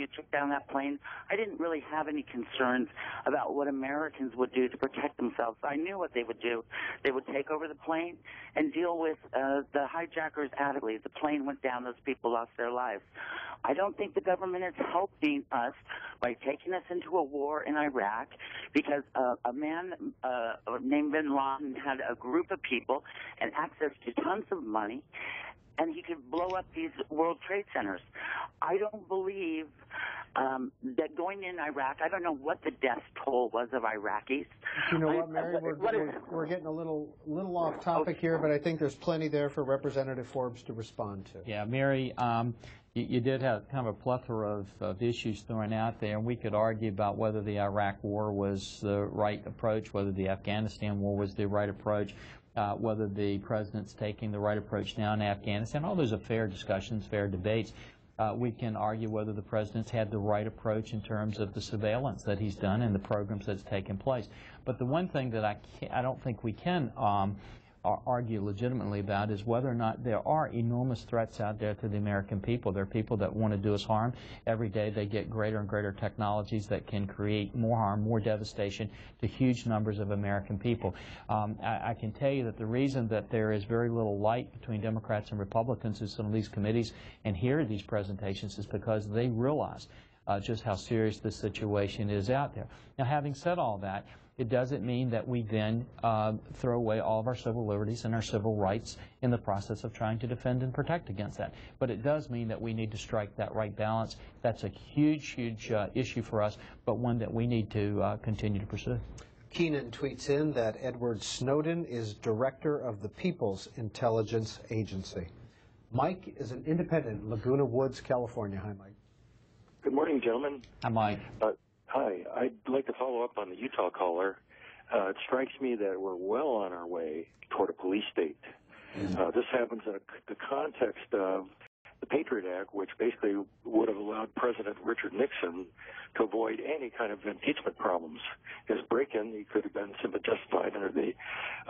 you took down that plane, I didn't really have any concerns about what Americans would do to protect themselves. I knew what they would do. They would take over the plane and deal with uh, the hijackers adequately. The plane went down; those people lost their lives. I don't think the government is helping us by taking us into a war in Iraq because uh, a man uh, named Bin Laden had a group of people and access to tons of money and he could blow up these World Trade Centers. I don't believe um, that going in Iraq, I don't know what the death toll was of Iraqis. You know what, Mary, what- we're, what is- we're, we're getting a little, little off topic here, but I think there's plenty there for Representative Forbes to respond to. Yeah, Mary, um, you, did have kind of a plethora of, of issues thrown out there, and we could argue about whether the Iraq War was the right approach, whether the Afghanistan War was the right approach, uh, whether the president's taking the right approach now in Afghanistan. All those are fair discussions, fair debates. Uh, we can argue whether the president's had the right approach in terms of the surveillance that he's done and the programs that's taken place. But the one thing that I, I don't think we can um, argue legitimately about is whether or not there are enormous threats out there to the American people. There are people that want to do us harm. Every day they get greater and greater technologies that can create more harm, more devastation to huge numbers of American people. Um, I, I can tell you that the reason that there is very little light between Democrats and Republicans in some of these committees and hear these presentations is because they realize uh, just how serious the situation is out there. Now, having said all that, it doesn't mean that we then uh, throw away all of our civil liberties and our civil rights in the process of trying to defend and protect against that. But it does mean that we need to strike that right balance. That's a huge, huge uh, issue for us, but one that we need to uh, continue to pursue. Keenan tweets in that Edward Snowden is director of the People's Intelligence Agency. Mike is an independent, Laguna Woods, California. Hi, Mike. Good morning, gentlemen. Hi, Mike. Uh, hi. I'd like to follow up on the Utah caller. Uh, it strikes me that we're well on our way toward a police state. Uh, this happens in a, the context of the Patriot Act, which basically would have allowed President Richard Nixon to avoid any kind of impeachment problems. His break-in, he could have been simply justified under the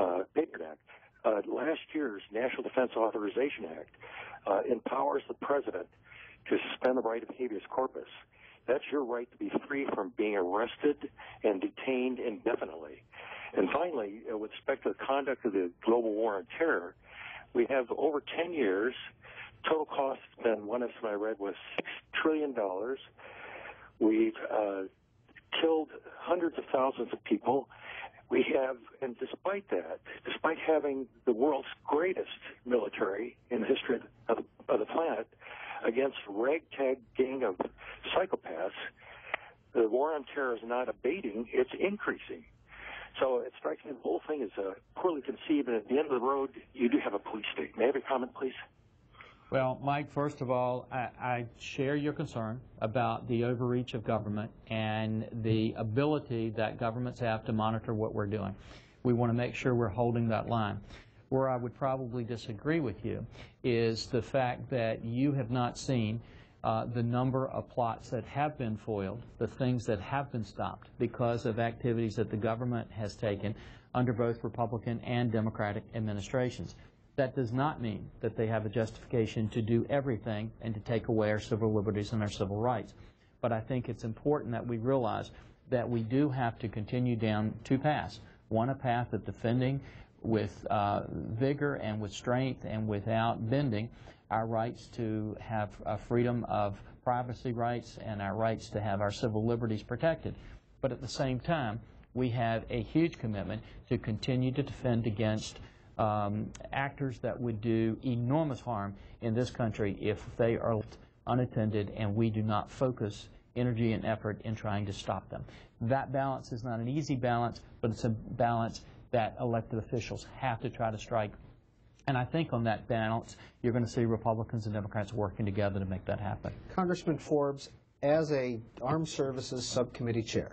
uh, Patriot Act. Uh, last year's National Defense Authorization Act uh, empowers the president to suspend the right of habeas corpus. That's your right to be free from being arrested and detained indefinitely. And finally, uh, with respect to the conduct of the global war on terror, we have over 10 years. Total cost been, one estimate I read was $6 trillion. We've uh, killed hundreds of thousands of people. We have, and despite that, despite having the world's greatest military in the history of, of the planet against ragtag gang of psychopaths, the war on terror is not abating, it's increasing. So it strikes me the whole thing is uh, poorly conceived, and at the end of the road, you do have a police state. May I have a comment, please? Well, Mike, first of all, I, I share your concern about the overreach of government and the ability that governments have to monitor what we're doing. We want to make sure we're holding that line. Where I would probably disagree with you is the fact that you have not seen uh, the number of plots that have been foiled, the things that have been stopped because of activities that the government has taken under both Republican and Democratic administrations. That does not mean that they have a justification to do everything and to take away our civil liberties and our civil rights. But I think it's important that we realize that we do have to continue down two paths. One, a path of defending with uh, vigor and with strength and without bending our rights to have a freedom of privacy rights and our rights to have our civil liberties protected. But at the same time, we have a huge commitment to continue to defend against um, actors that would do enormous harm in this country if they are unattended and we do not focus energy and effort in trying to stop them. That balance is not an easy balance, but it's a balance that elected officials have to try to strike. And I think on that balance, you're going to see Republicans and Democrats working together to make that happen. Congressman Forbes, as a Armed Services Subcommittee Chair,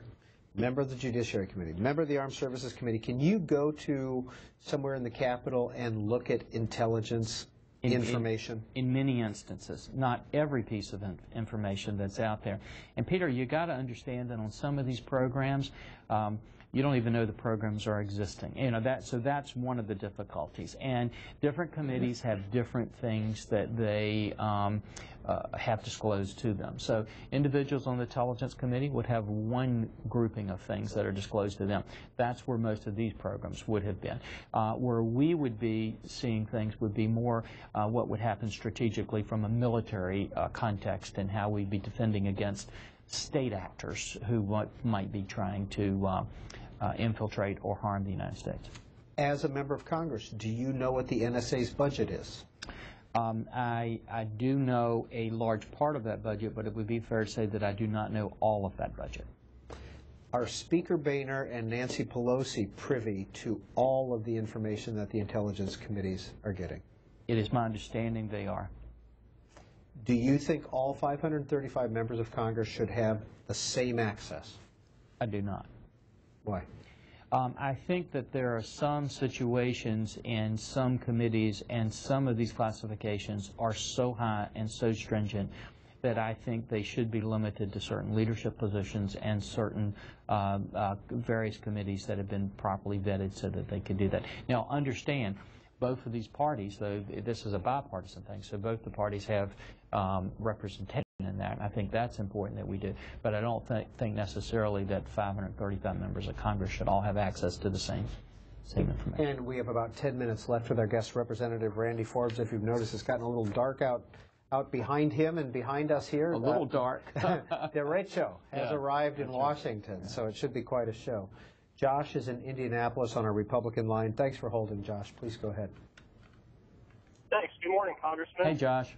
member of the Judiciary Committee, member of the Armed Services Committee, can you go to somewhere in the Capitol and look at intelligence In- in- information? in many instances, not every piece of in- information that's out there. And Peter, you got to understand that on some of these programs, um, you don't even know the programs are existing. You know that, so that's one of the difficulties. And different committees have different things that they um, uh, have disclosed to them. So individuals on the Intelligence Committee would have one grouping of things that are disclosed to them. That's where most of these programs would have been. Uh, where we would be seeing things would be more uh, what would happen strategically from a military uh, context and how we'd be defending against state actors who might, might be trying to uh, uh, infiltrate or harm the United States. As a member of Congress, do you know what the NSA's budget is? Um, I, I do know a large part of that budget, but it would be fair to say that I do not know all of that budget. Are Speaker Boehner and Nancy Pelosi privy to all of the information that the intelligence committees are getting? It is my understanding they are. Do you think all 535 members of Congress should have the same access? I do not. Why? Um, I think that there are some situations in some committees and some of these classifications are so high and so stringent that I think they should be limited to certain leadership positions and certain uh, uh, various committees that have been properly vetted so that they could do that. Now, understand, both of these parties, though this is a bipartisan thing, so both the parties have um, representation in that. I think that's important that we do. But I don't th think necessarily that 535 members of Congress should all have access to the same same information. And we have about 10 minutes left with our guest representative, Randy Forbes. If you've noticed, it's gotten a little dark out out behind him and behind us here. A little uh, dark. Derecho has Yeah, arrived in Washington, so it should be quite a show. Josh is in Indianapolis on our Republican line. Thanks for holding, Josh. Please go ahead. Thanks. Good morning, Congressman. Hey, Josh.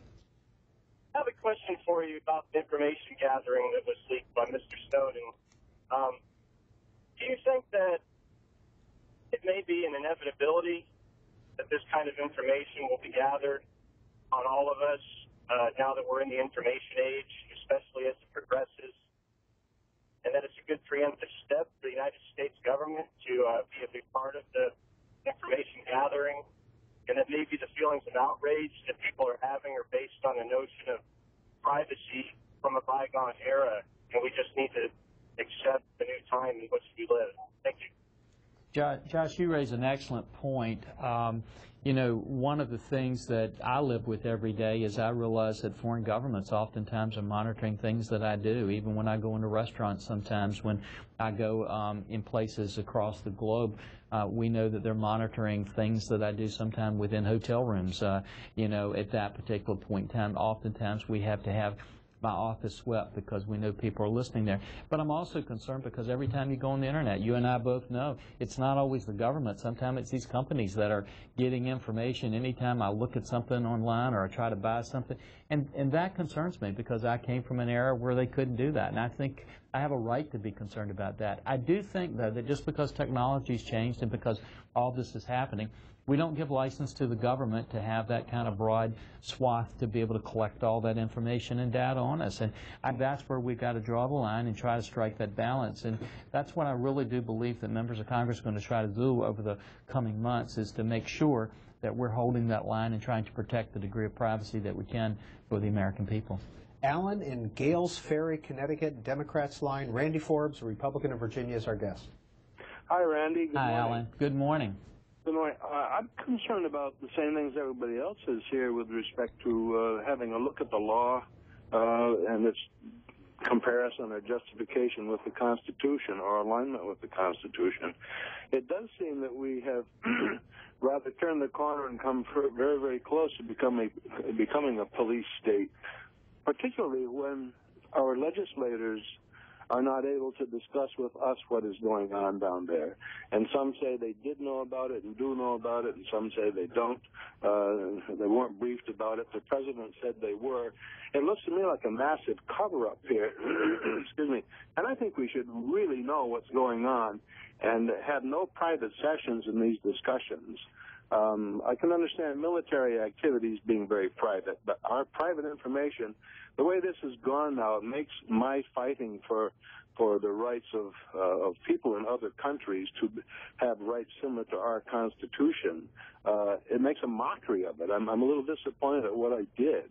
I have a question for you about the information gathering that was leaked by Mr. Snowden. Um, do you think that it may be an inevitability that this kind of information will be gathered on all of us uh, now that we're in the information age, especially as it progresses, and that it's a good preemptive step for the United States government to uh, be a big part of the information gathering and that maybe the feelings of outrage that people are having are based on the notion of privacy from a bygone era, and we just need to accept the new time in which we live. Thank you. Josh, you raise an excellent point. Um, you know, one of the things that I live with every day is I realize that foreign governments oftentimes are monitoring things that I do. Even when I go into restaurants, sometimes when I go um, in places across the globe, uh, we know that they're monitoring things that I do sometimes within hotel rooms. Uh, you know, at that particular point in time, oftentimes we have to have my office swept because we know people are listening there. But I'm also concerned because every time you go on the internet, you and I both know it's not always the government. Sometimes it's these companies that are getting information anytime I look at something online or I try to buy something. And, and that concerns me because I came from an era where they couldn't do that. And I think I have a right to be concerned about that. I do think, though, that just because technology's changed and because all this is happening, we don't give license to the government to have that kind of broad swath to be able to collect all that information and data on us. And I, that's where we've got to draw the line and try to strike that balance. And that's what I really do believe that members of Congress are going to try to do over the coming months is to make sure that we're holding that line and trying to protect the degree of privacy that we can for the American people. Alan in Gales Ferry, Connecticut, Democrats line. Randy Forbes, Republican of Virginia, is our guest. Hi, Randy. Good Hi, morning. Alan. Good morning. I'm concerned about the same things everybody else is here with respect to uh, having a look at the law uh, and its comparison or justification with the Constitution or alignment with the Constitution. It does seem that we have rather turned the corner and come very, very close to becoming becoming a police state, particularly when our legislators are not able to discuss with us what is going on down there. And some say they did know about it and do know about it, and some say they don't. Uh, they weren't briefed about it. The president said they were. It looks to me like a massive cover-up here. Excuse me. And I think we should really know what's going on and have no private sessions in these discussions. Um, I can understand military activities being very private, but our private information, the way this has gone now, it makes my fighting for for the rights of uh, of people in other countries to have rights similar to our Constitution. Uh, it makes a mockery of it. I'm, I'm a little disappointed at what I did.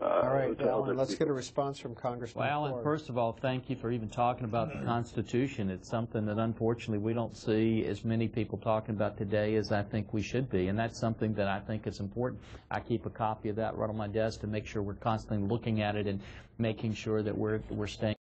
Uh, All right, Alan, let's get a response from Congressman Well, Alan, Forbes. first of all, thank you for even talking about the Constitution. It's something that unfortunately we don't see as many people talking about today as I think we should be, and that's something that I think is important. I keep a copy of that right on my desk to make sure we're constantly looking at it and making sure that we're, we're staying